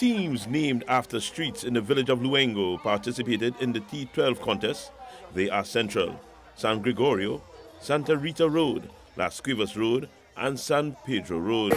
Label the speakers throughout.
Speaker 1: Teams named after streets in the village of Luengo participated in the T12 contest. They are Central, San Gregorio, Santa Rita Road, Las Cuevas Road, and San Pedro Road.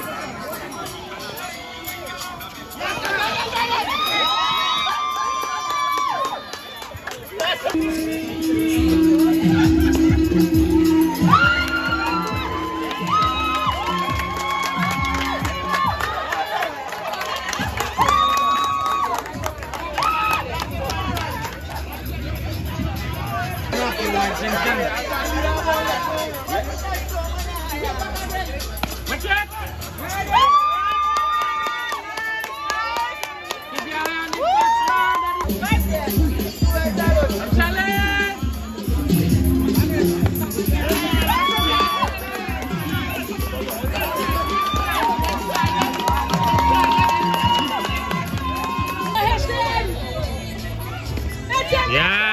Speaker 2: Yeah.